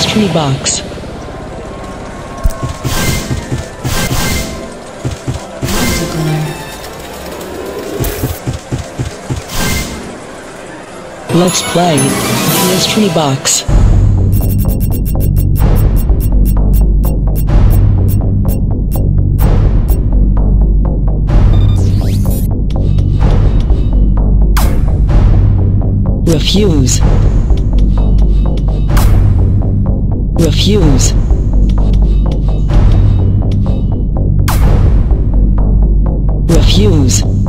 Mystery box. Let's play Mystery box. Refuse. Refuse. Refuse.